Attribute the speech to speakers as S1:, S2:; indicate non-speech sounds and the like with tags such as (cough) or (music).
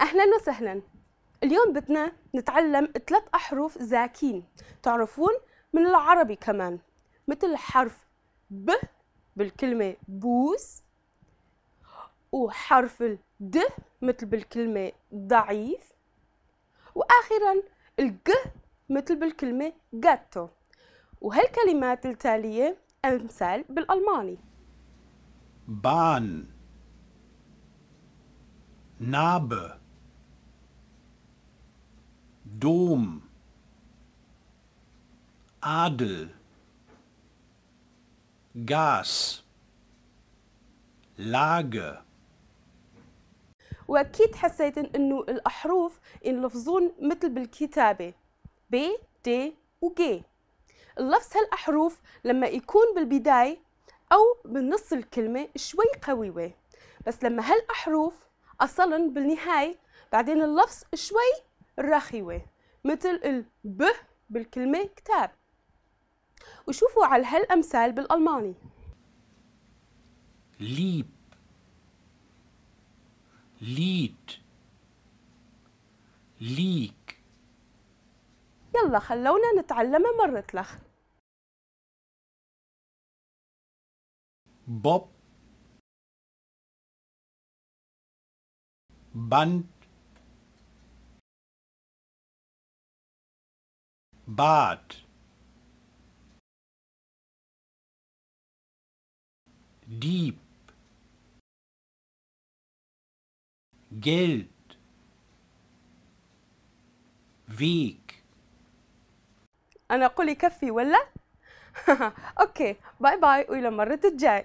S1: أهلا وسهلا. اليوم بدنا نتعلم ثلاث أحرف زاكين تعرفون؟ من العربي كمان. مثل حرف ب بالكلمة بوس وحرف الد مثل بالكلمة ضعيف وآخرا الج مثل بالكلمة جاتو. وهالكلمات التالية أمثال بالألماني.
S2: Bahn, Narbe, Dom, Adel, Gas, Lage,
S1: وأكيد حسيتن إنه الأحرف ينلفظون مثل بالكتابة ب د و ج. اللفظ هالأحرف لما يكون بالبداية أو بنص الكلمة شوي قوية بس لما هالأحرف أصلا بالنهاية بعدين اللفظ شوي رخيوة مثل الب بالكلمة كتاب. وشوفوا على هالأمثال بالألماني.
S2: Lieb, Lied, Lieg,
S1: يلا خلونا نتعلم مرة لخ.
S2: Bob, Band, Bad, Dieb, Geld, Weg.
S1: أنا أقول يكفي ولا؟ (laughs) أوكي باي باي وإلى مرة الجاي